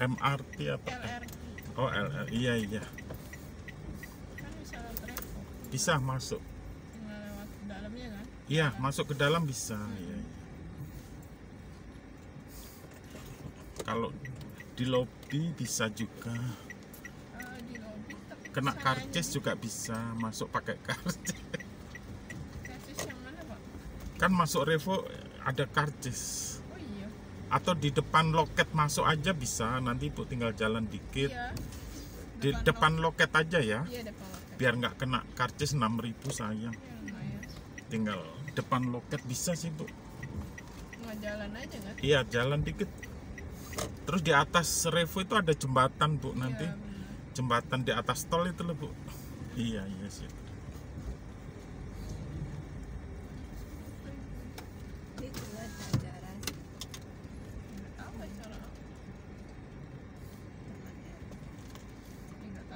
MRT apa? LR oh LR iya iya. Bisa masuk. Kan iya masuk ke dalam bisa iya, iya. kalau di lobby bisa juga. Di lobi tapi kena karcis juga bisa masuk pakai karcis. Kan masuk Revo ada karcis atau di depan loket masuk aja bisa. Nanti ibu tinggal jalan dikit. Iya. Di depan loket. aja ya. Iya depan loket. Biar nggak kena karcis 6000 sayang iya tinggal depan loket bisa sih bu. Nggak jalan aja kan iya jalan dikit. Terus di atas Revo itu ada jembatan bu nanti. Iya, bener. jembatan di atas tol itu loh bu. Iya iya sih Itulah pelajaran nggak tahu cara teman ya. ya, nggak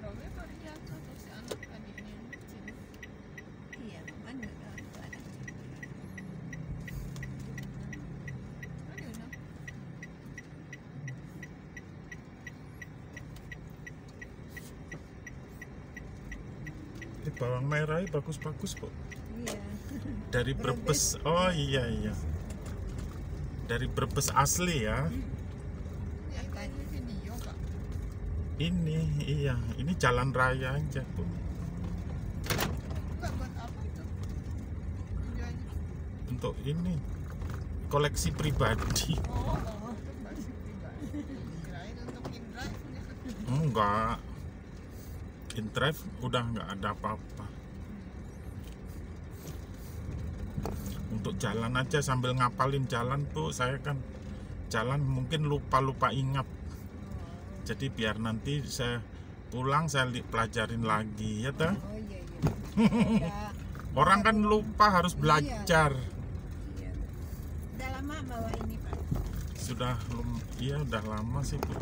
Robnya baru jatuh tuh si anak adiknya kecil. Iya, kan nggak tahu itu ada. Mana udah Ini bawang merah bagus-bagus bu Iya. dari Brebes. oh iya iya. Dari Brebes asli ya. Ya itu ini video kak ini iya. Ini jalan raya aja bu. Untuk ini koleksi pribadi. Enggak. In drive udah nggak ada apa-apa. Untuk jalan aja sambil ngapalin jalan bu. Saya kan jalan mungkin lupa-lupa ingat jadi biar nanti saya pulang saya pelajarin lagi ya toh? Oh iya iya. Udah, orang kan lupa harus belajar. Iya. Udah lama bawa ini Pak. sudah lum iya udah lama sih bu.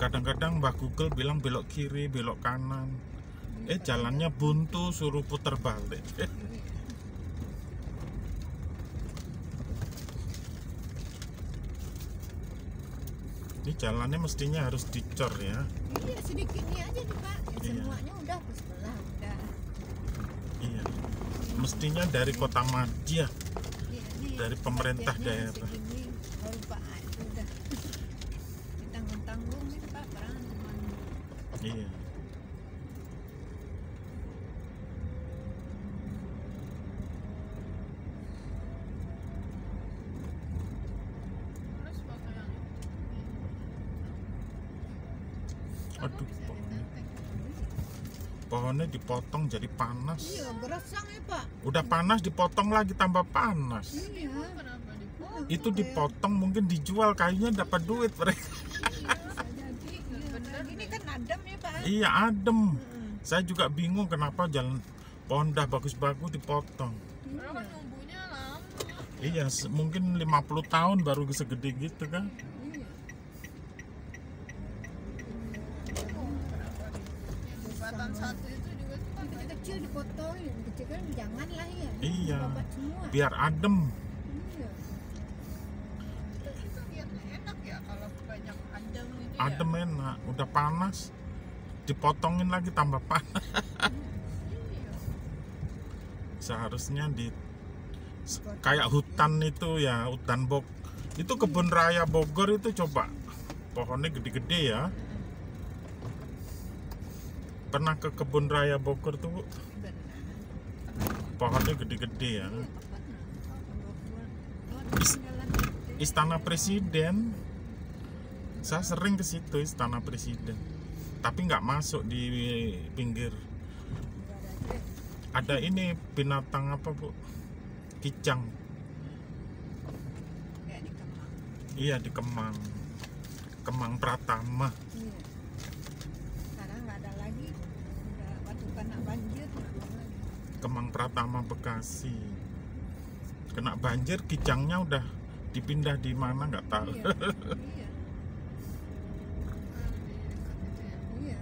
Kadang-kadang Mbak Google bilang belok kiri belok kanan. Eh jalannya buntu suruh puter balik ini jalannya mestinya harus dicor ya Iya sedikit ini aja nih Pak. Iya. Semuanya udah sebelah udah. iya mestinya dari kota Madia Iya, ini Dari pemerintah daerah. Segini, baru Pak itu udah ditanggung-tanggung nih Pak barang teman. iya terus foto yang aduh pohonnya pohonnya dipotong jadi panas Iya gersang ya Pak. udah panas dipotong lagi tambah panas Iya. Oh, itu iya. dipotong mungkin dijual kayaknya dapat duit mereka. Iya. bener Ini kan adem ya Pak. iya adem Mm-mm. saya juga bingung kenapa jalan pohon dah bagus-bagus dipotong kan iya se- mungkin 50 tahun baru segede gitu kan Dipotong, yang kecil kan jangan lah ya. Iya. Babat semua. biar adem Iya. itu enak ya kalau banyak adem gitu ya adem enak udah panas dipotongin lagi tambah panas iya seharusnya di kayak hutan itu ya hutan bog itu kebun raya Bogor itu coba pohonnya gede-gede ya pernah ke kebun raya Bogor tuh Bu? Pohonnya gede-gede ya. Iya, Istana Presiden. Saya sering ke situ Istana Presiden. Tapi nggak masuk di pinggir. Ada ini binatang apa bu? Kicang Kemang. iya di Kemang. Kemang Pratama Iya. Sekarang nggak ada lagi. Udah waktu kena banjir nggak ada lagi. Kemang Pratama Bekasi kena banjir kicangnya udah dipindah di mana nggak tahu Iya. Iya. Iya.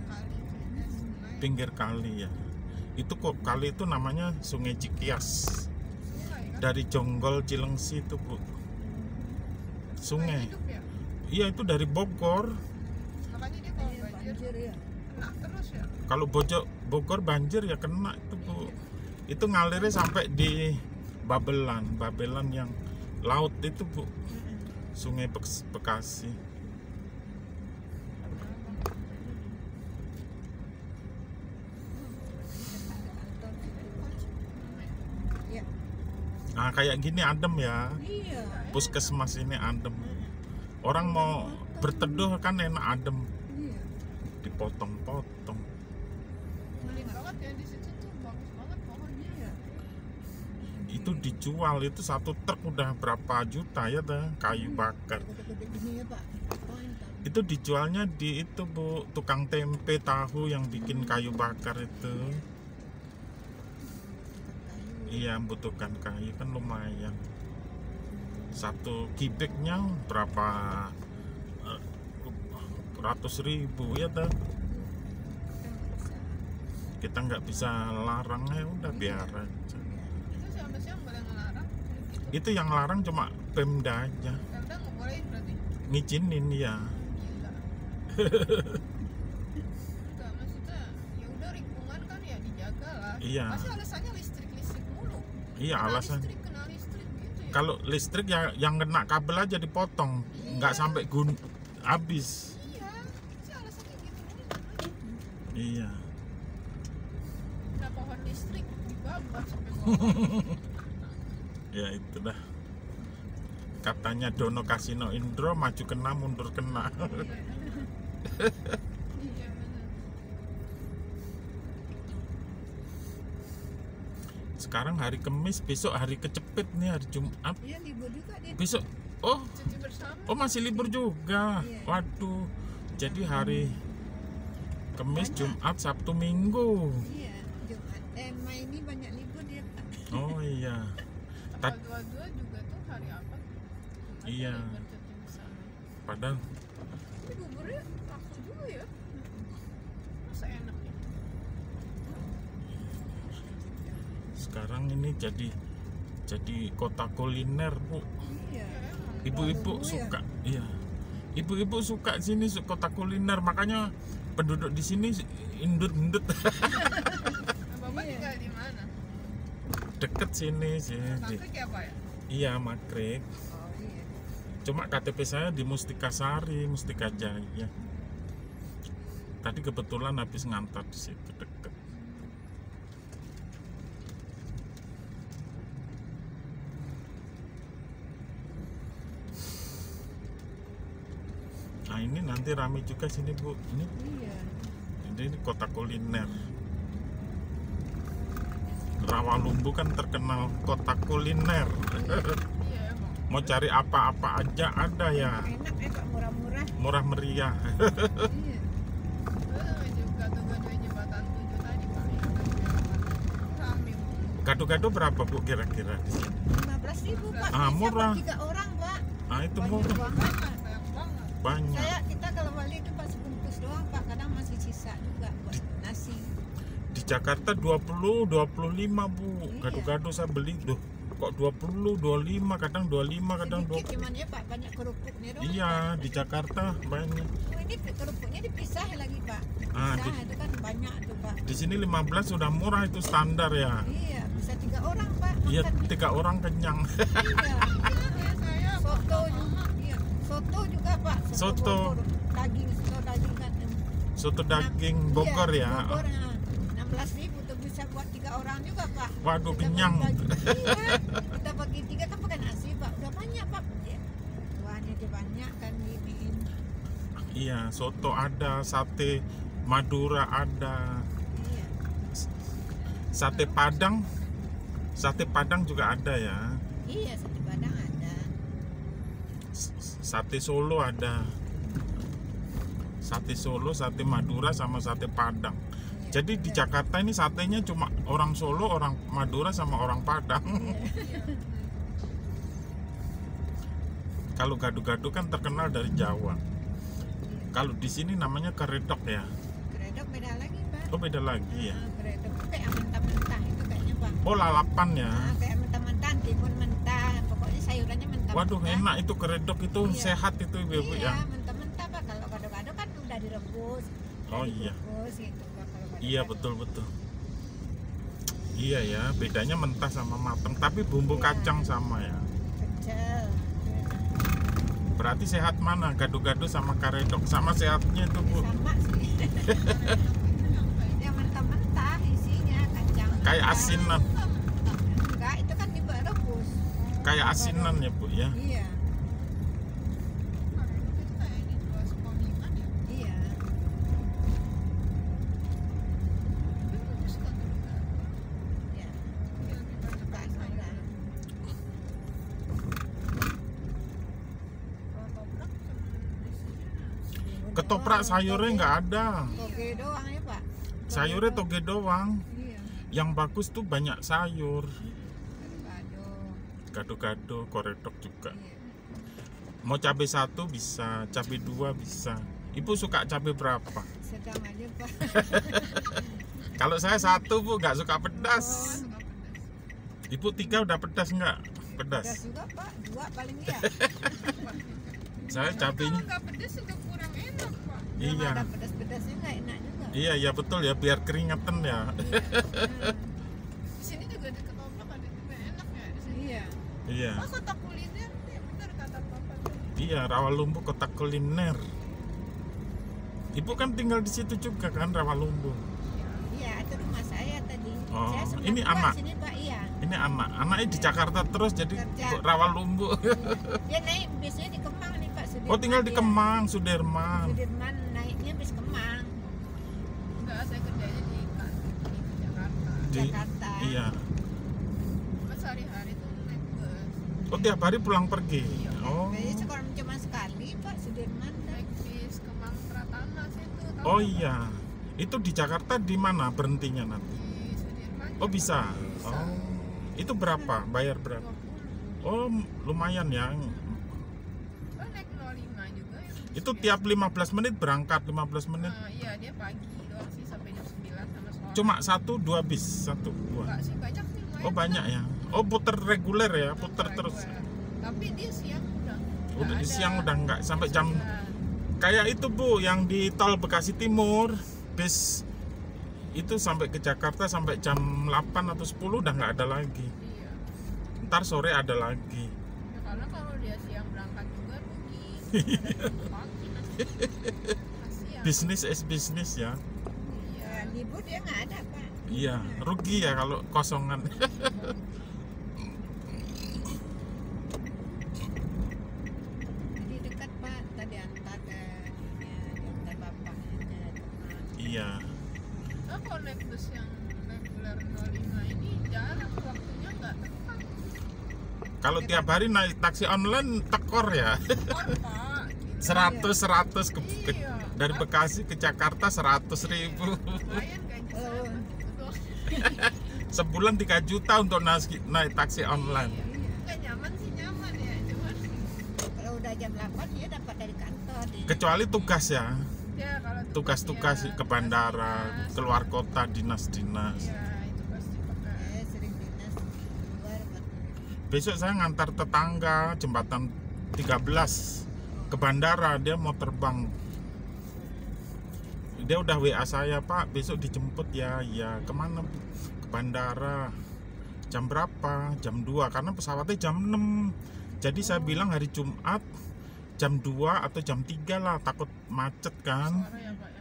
pinggir kali ya itu kok kali itu namanya Sungai Cikias dari Jonggol Cilengsi itu bu sungai ya? iya itu dari Bogor Makanya dia kalau Iya, banjir banjir ya kena terus ya. kalau Bojok Bogor banjir ya kena itu bu itu ngalirnya sampai di Babelan Babelan yang laut itu bu. Sungai Bek- Bekasi. Iya. nah kayak gini adem ya. Iya. Puskesmas ini adem. Orang mau berteduh kan enak adem. Iya. Dipotong-potong itu dijual itu satu truk udah berapa juta ya dah kayu bakar. Gede-gede gini ya itu dijualnya di itu bu tukang tempe tahu yang bikin kayu bakar itu. Iya butuhkan kayu kan lumayan. Satu kubiknya berapa eh, ratus ribu ya bisa. Kita nggak bisa larang ya udah biar aja Itu siapa sih yang boleh ngelarang? Gitu. Itu yang larang cuma pemda aja Pemda nggak bolehin berarti. ngizinin ya. Enggak maksudnya ya udah lingkungan kan ya dijaga lah. Iya. Pasti alasannya listrik listrik mulu. iya Kena alasan Listrik kena listrik gitu ya. kalau listrik ya yang kena kabel aja dipotong nggak Iya. sampai gun habis Iya. Alasannya gitu mulu. iya Nah pohon listrik dibabat sampai bawah. ya itu dah katanya Dono Kasino Indro maju kena mundur kena. Sekarang hari Kamis besok hari kecepit nih hari Jumat. Iya libur juga dia. Besok oh. Oh masih libur juga. Iya. waduh. Jadi hari Kamis Jumat Sabtu Minggu. Iya Jumat. Eh Mei ini banyak libur dia pak. Oh iya Tanggal 22 juga tuh hari apa? Ada Iya. padahal Tapi buburnya laku juga ya. Masa enak ya? sekarang ini jadi jadi kota kuliner bu iya Ya ibu-ibu ya? suka iya ibu-ibu suka sini kota kuliner makanya penduduk di sini indut-indut Bapak Iya. tinggal di mana? deket sini sih Makrik ya Pak ya? iya Makrik oh iya cuma KTP saya di Mustika Sari Mustika Jaya. Tadi kebetulan habis ngantar di situ deket. Nah ini nanti rame juga sini bu. Ini? Iya. Ini kota kuliner. Rawalumbu kan terkenal kota kuliner. mau cari apa-apa aja ada ya. Enak ya pak murah-murah. Murah meriah. Iya. Rame. Mulu. gado-gado berapa bu kira-kira? di sini lima belas ribu pak. Ah, murah. tiga orang pak. Ah itu banyak murah. banget Banyak banget. banyak. Saya kita kalau balik itu pas bungkus doang pak. Kadang masih sisa juga buat nasi. di Jakarta 20 25 bu. Iya. gado-gado saya beli tuh kok 20 25 kadang 25 kadang sedikit 20 cuman ya pak banyak kerupuknya doang iya di Jakarta banyak Oh, ini kerupuknya dipisah lagi pak. Ah, Pisah, di- itu kan banyak tuh pak. di sini 15 sudah murah itu standar ya. Iya bisa tiga orang pak iya makan tiga orang kenyang. Iya. Ya saya soto juga iya. Soto juga pak. Soto. Bogor. daging soto daging kan. Soto daging Bogor Iya, ya. Bogor enam belas ribu tuh bisa buat tiga orang juga pak. Waduh kenyang. iya kita bagi tiga kan pakai nasi pak. Udah banyak pak. Ya. Tuannya dia banyak kan giniin iya soto ada sate Madura ada. Iya. Sate Padang sate Padang juga ada ya. Iya sate padang ada. Sate Solo ada. Sate Solo sate Madura sama sate Padang jadi di. Jakarta ini satenya cuma orang Solo orang Madura sama orang Padang Iya. kalau gado-gado kan terkenal dari Jawa kalau di sini namanya keredok ya Keredok beda lagi pak oh beda lagi ya Ah, keredok tuh kayak mentah-mentah itu kayaknya pak oh lalapan ya Ah, kayak mentah-mentah timun Waduh enak itu keredok itu Iya. sehat itu ibu-ibu iya, ya. mentah-mentah pak kalau gado-gado kan udah direbus Oh, iya. dikukus gitu. Iya betul betul. Iya ya, bedanya mentah sama matang, tapi bumbu Iya. kacang sama ya. pecel Berarti sehat mana? Gado-gado sama karedok sama sehatnya itu bu. sama sih yang mentah-mentah isinya kacang Kayak asinan, enggak itu kan direbus kayak asinan ya bu ya. iya Karedok itu kayak dijual sekomingan ya. iya Tapi bagus kan juga. iya Dia lebih banyak Suka sayuran. sayuran. Kalau toprak cuma isinya Ketoprak sayurnya nggak ada. toge doang ya pak Sayurnya toge doang. iya Yang bagus tuh banyak sayur. gado Gado-gado, koredok juga. iya Mau cabai satu bisa, cabai dua bisa. Ibu suka cabai berapa? sedang aja pak Kalau saya satu bu, nggak suka pedas. pedas. Ibu tiga udah pedas nggak? pedas Pedas. juga pak dua paling iya Saya Kalau cabainya. nggak pedas pak. Belum Iya. ada pedas-pedasnya nggak enak juga Iya ya betul ya biar keringetan ya. Hmm, Di sini juga di ketoprak ada juga enak ya di sini. iya Iya. Oh kota kuliner nih bener kata papa. Iya Rawalumbu kota kuliner. Ibu kan tinggal di situ juga kan Rawalumbu. iya itu rumah saya tadi Oh, saya ini anak? sini pak iya Ini anak, anaknya di Jakarta terus jadi Kerja. Rawalumbu. dia naik biasanya di Kemang nih pak Sudirman Oh tinggal di iya. Kemang, Sudirman. Sudirman Di- Jakarta Iya. Cuma sehari-hari tuh naik bus. Oh tiap hari pulang pergi. Oh. Kayaknya sekarang cuma sekali pak Sudirman. Naik bis ke Mangpratama situ. Oh iya. Itu di Jakarta di mana berhentinya nanti? Di Sudirman. Oh bisa. Bisa. Oh. Itu berapa? Bayar berapa? 20. Oh lumayan ya. Oh, naik 05 juga yang di Itu Sudirman. tiap 15 menit berangkat 15 menit. Nah, iya dia pagi doang sih sampai jam 9 sama sore. Cuma satu dua bis satu dua. Enggak sih banyak sih lumayan. Oh banyak ya. Oh puter reguler ya, puter terus. Tapi dia siang udah. Udah nggak ada. siang udah enggak sampai jam kayak itu Bu yang di tol Bekasi Timur bis itu sampai ke Jakarta sampai jam 8 atau 10 udah nggak ada lagi. Iya. Ntar sore ada lagi. Ya, karena kalau dia siang berangkat juga rugi. Bisnis is bisnis ya. Ya, libur dia nggak ada pak Iya, rugi ya kalau kosongan. jadi dekat pak tadi antar ke ininya diantar bapaknya ke Kemang iya. Kalau naik bus yang reguler 05 ini jarang waktunya nggak tepat. Kalau tiap hari naik taksi online tekor ya. Tekor, Pak. Gitu. 100 100 ke, ke- Iya. dari Bekasi ke Jakarta 100 ribu. Itu doang. Sebulan 3 juta untuk naik, naik taksi online. Iya. Nggak nyaman sih nyaman ya, cuman kalau udah jam 8 dia dapat dari kantor di Kecuali tugas ya. ya kalau Tugas-tugas ke bandara, keluar kota, dinas-dinas. Iya, itu pasti pakai. eh, sering dinas luar buat Besok saya ngantar tetangga jembatan 13 ke bandara, dia mau terbang. Dia udah WA saya, Pak, besok dijemput ya. Ya, ke mana? Ke bandara. Jam berapa? Jam 2, karena pesawatnya jam 6. Jadi saya bilang hari Jumat jam 2 atau jam 3 lah, takut macet kan. Sore ya, Pak ya.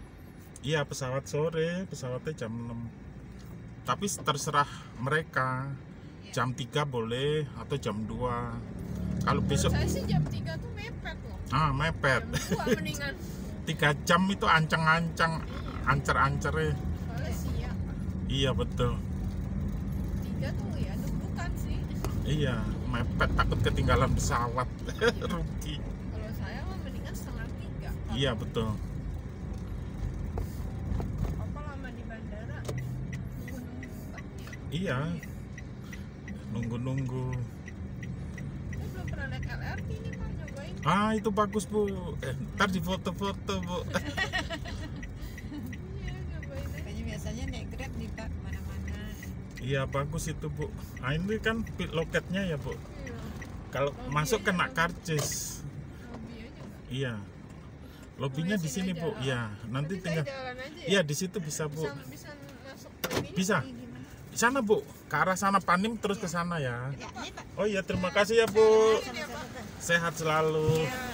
Iya, pesawat sore, pesawatnya jam 6. Tapi terserah mereka. Jam 3 boleh atau jam 2. Kalau besok Saya sih jam 3 tuh. Ah mepet. Jam 2 mendingan. 3 jam itu ancang-ancang, siang. Pak. Iya, betul. 3 tuh ya deg-degan sih. Iya, mepet takut ketinggalan pesawat. Rugi. Kalau saya mah mendingan setengah 3. Iya, betul. Apa lama di bandara? Nunggu-nunggu. Iya. Nunggu-nunggu. Ah, itu bagus, Bu. Eh, ntar di foto-foto, Bu. Iya, nyobain aja. Makanya biasanya naik grab nih pak ke mana-mana Iya, bagus itu, Bu. Ah, ini kan pit loketnya ya, Bu. Iya. Kalau masuk aja, kena karcis. Iya. Lobbynya di sini, Bu. Iya, nanti tinggal ya? Iya, di situ bisa, Bu. bisa bisa masuk ke ini Bisa. Sana, Bu. Ke arah sana Panim terus ke sana ya. Ya. Oh iya, terima kasih ya, Bu. Sehat selalu. Iya.